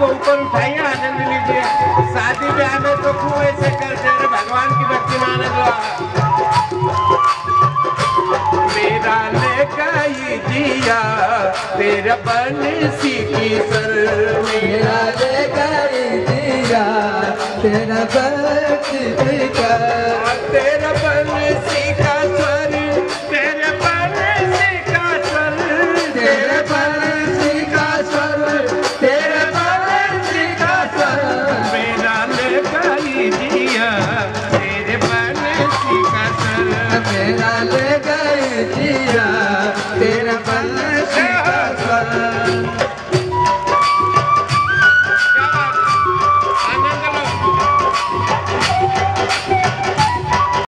को ऊपर उठाइए, आनंद लीजिए। शादी ब्याह में तो खूब ऐसे करते रहे भगवान की भक्ति में आनंद मेरा लेकाई जिया, तेरा बंसी की सर। मेरा लेकाई जिया, तेरा बंसी की सर मेरा ले गए जिया।